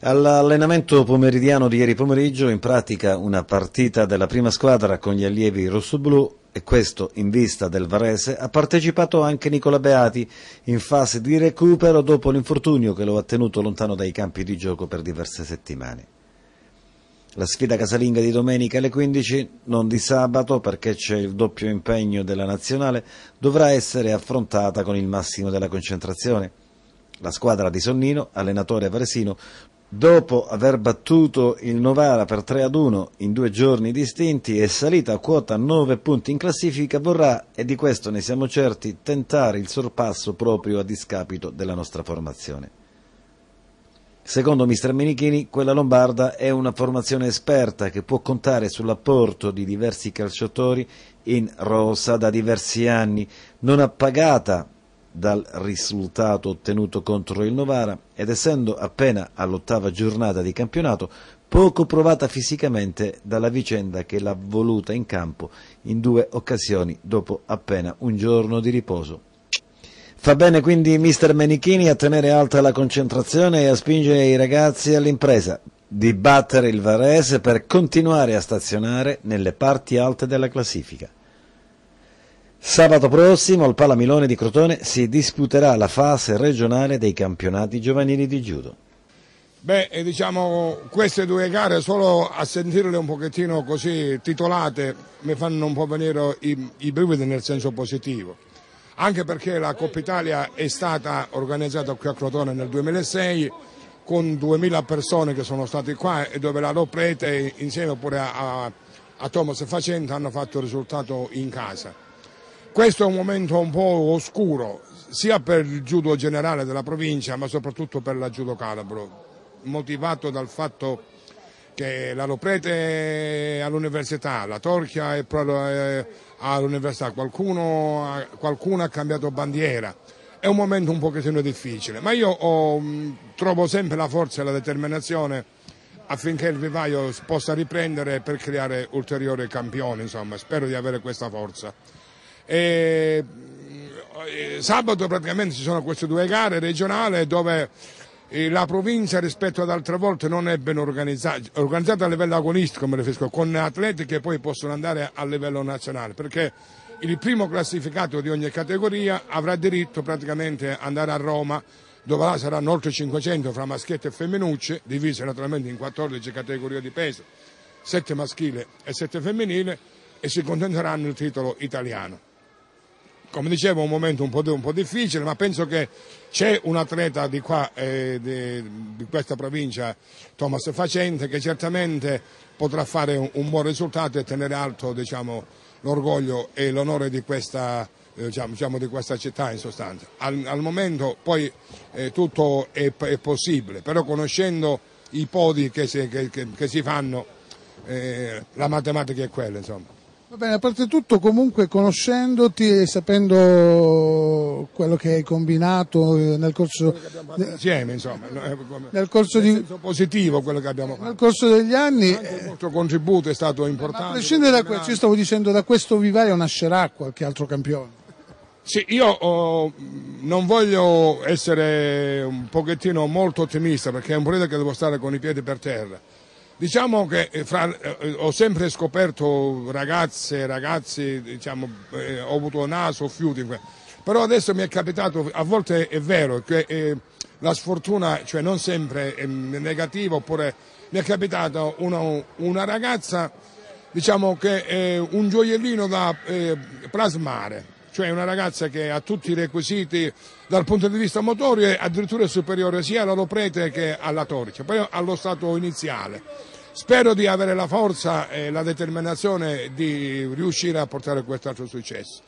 All'allenamento pomeridiano di ieri pomeriggio, in pratica una partita della prima squadra con gli allievi rossoblù e questo in vista del Varese, ha partecipato anche Nicola Beati in fase di recupero dopo l'infortunio che lo ha tenuto lontano dai campi di gioco per diverse settimane. La sfida casalinga di domenica alle 15, non di sabato perché c'è il doppio impegno della nazionale, dovrà essere affrontata con il massimo della concentrazione. La squadra di Sonnino, allenatore varesino, dopo aver battuto il Novara per 3 ad 1 in due giorni distinti è salita a quota 9 punti in classifica, vorrà, e di questo ne siamo certi, tentare il sorpasso proprio a discapito della nostra formazione. Secondo mister Menichini, quella lombarda è una formazione esperta che può contare sull'apporto di diversi calciatori in rosa da diversi anni, non appagata dal risultato ottenuto contro il Novara ed essendo appena all'ottava giornata di campionato poco provata fisicamente dalla vicenda che l'ha voluta in campo in due occasioni dopo appena un giorno di riposo. Fa bene quindi mister Menichini a tenere alta la concentrazione e a spingere i ragazzi all'impresa di battere il Varese per continuare a stazionare nelle parti alte della classifica. Sabato prossimo al Palamilone di Crotone si disputerà la fase regionale dei campionati giovanili di judo. Beh, diciamo, queste due gare solo a sentirle un pochettino così titolate mi fanno un po' venire i, i brividi nel senso positivo. Anche perché la Coppa Italia è stata organizzata qui a Crotone nel 2006 con 2000 persone che sono state qua e dove la Loprete insieme pure a, a, a Thomas Facenta hanno fatto il risultato in casa questo è un momento un po' oscuro, sia per il judo generale della provincia, ma soprattutto per la judo calabro, motivato dal fatto che la Loprete è all'università, la Torchia è all'università, qualcuno, qualcuno, ha cambiato bandiera. È un momento un pochettino difficile, ma io ho, trovo sempre la forza e la determinazione affinché il vivaio possa riprendere per creare ulteriori campioni, insomma, spero di avere questa forza. E, e, sabato praticamente ci sono queste due gare regionali dove eh, la provincia rispetto ad altre volte non è ben organizzata, organizzata a livello agonistico mi riferisco, con atleti che poi possono andare a livello nazionale, perché il primo classificato di ogni categoria avrà diritto praticamente ad andare a Roma dove là saranno oltre 500 fra maschietti e femminucce, divise naturalmente in 14 categorie di peso, 7 maschile e 7 femminile, e si contenteranno il titolo italiano come dicevo, un momento un po', un po difficile, ma penso che c'è un atleta di qua, eh, di, di, questa provincia, Thomas Facente, che certamente potrà fare un, un buon risultato e tenere alto diciamo, l'orgoglio e l'onore di questa, eh, diciamo, diciamo, di questa città in sostanza. Al, al momento poi eh, tutto è, è, possibile, però conoscendo i podi che si, che, che, che si fanno, eh, la matematica è quella. Insomma. Va bene, a parte tutto, comunque conoscendoti e sapendo quello che hai combinato eh, nel corso insieme, insomma, nel corso di positivo quello che abbiamo fatto. Nel corso degli anni Anche il vostro contributo è stato importante. Ma a prescindere da questo, io stavo dicendo da questo vivaio nascerà qualche altro campione. Sì, io oh, non voglio essere un pochettino molto ottimista perché è un periodo che devo stare con i piedi per terra Diciamo che eh, fra, eh, ho sempre scoperto ragazze ragazzi, diciamo, eh, ho avuto naso, fiuti, però adesso mi è capitato, a volte è vero che eh, la sfortuna, cioè non sempre è negativa, oppure mi è capitata una, una ragazza diciamo, che è un gioiellino da eh, plasmare, cioè una ragazza che ha tutti i requisiti dal punto di vista motorio e addirittura superiore sia alla Loprete che alla Torcia, poi allo stato iniziale. Spero di avere la forza e la determinazione di riuscire a portare quest'altro successo.